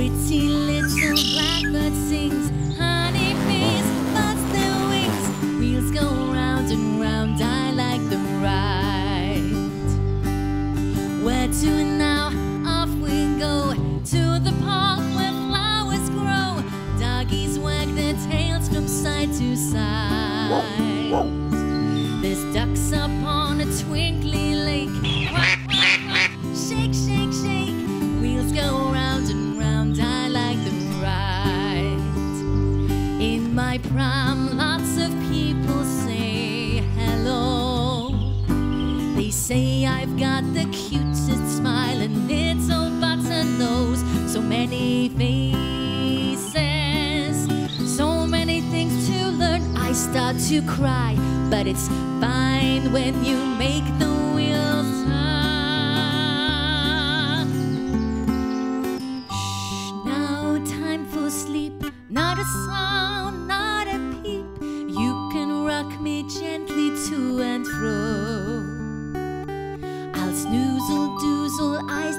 Pretty little blackbird sings, honey bees buds their wings. Wheels go round and round, I like them right. Where to now? Off we go to the park where flowers grow. Doggies wag their tails from side to side. My pram, lots of people say hello. They say I've got the cutest smile and little button nose. So many faces, so many things to learn. I start to cry, but it's fine when you make the wheels turn. Shh, now time for sleep. Not a sound, gently to and fro. I'll snoozle doozle, eyes